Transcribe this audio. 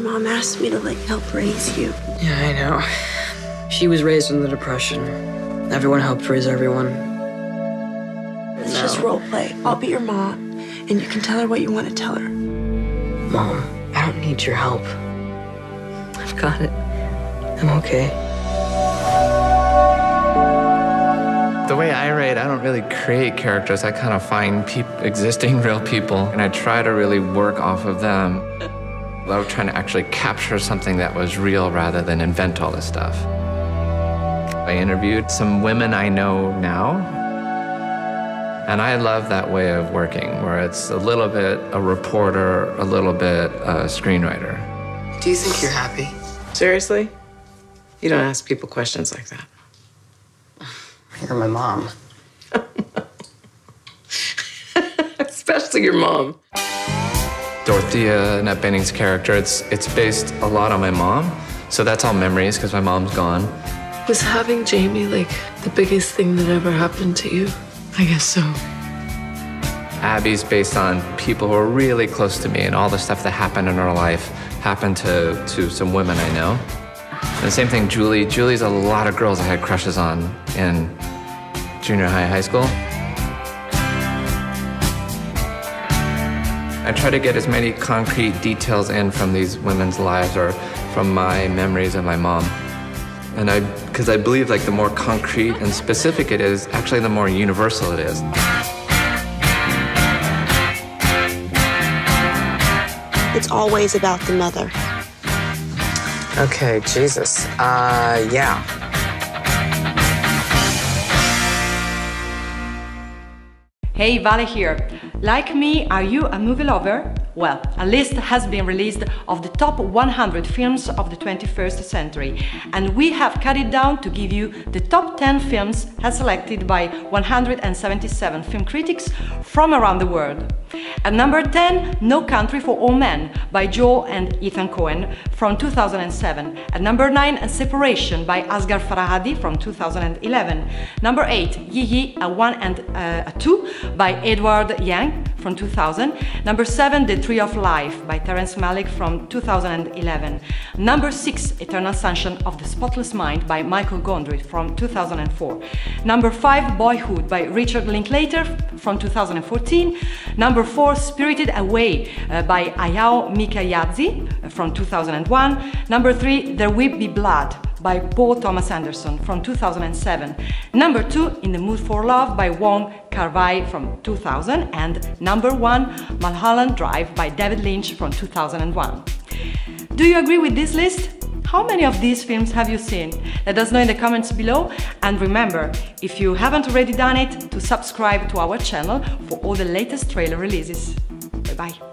Your mom asked me to like help raise you. Yeah, I know. She was raised in the Depression. Everyone helped raise everyone. It's just role play. I'll be your mom, and you can tell her what you want to tell her. Mom, I don't need your help. I've got it. I'm okay. The way I write, I don't really create characters. I kind of find peop existing real people, and I try to really work off of them. I was trying to actually capture something that was real rather than invent all this stuff. I interviewed some women I know now, and I love that way of working, where it's a little bit a reporter, a little bit a screenwriter. Do you think you're happy? Seriously? You don't ask people questions like that. You're my mom. Especially your mom. Dorothea, Annette Bening's character, it's, it's based a lot on my mom. So that's all memories because my mom's gone. Was having Jamie like the biggest thing that ever happened to you? I guess so. Abby's based on people who are really close to me and all the stuff that happened in her life happened to, to some women I know. And the same thing, Julie. Julie's a lot of girls I had crushes on in junior high, high school. I try to get as many concrete details in from these women's lives or from my memories of my mom. And I, because I believe like the more concrete and specific it is, actually the more universal it is. It's always about the mother. Okay, Jesus. Uh, yeah. Hey, Vale here. Like me, are you a movie lover? Well, a list has been released of the top 100 films of the 21st century, and we have cut it down to give you the top 10 films as selected by 177 film critics from around the world. At number 10, No Country for Old Men by Joe and Ethan Coen from 2007. At number 9, Separation by Asghar Farhadi from 2011. Number 8, Yi Yi, a 1 and uh, a 2 by Edward Yang from 2000. Number 7, The Tree of Life by Terrence Malick from 2011. Number 6, Eternal Sunshine of the Spotless Mind by Michael Gondry from 2004. Number 5, Boyhood by Richard Linklater from 2014. Number 4, Spirited Away uh, by Hayao Miyazaki from 2001. Number 3, There Will Be Blood by Paul Thomas Anderson from 2007. Number 2, In the Mood for Love by Wong Kar-wai from 2000. And number 1, Mulholland Drive by David Lynch from 2001. Do you agree with this list? How many of these films have you seen? Let us know in the comments below and remember, if you haven't already done it, to subscribe to our channel for all the latest trailer releases. Bye bye.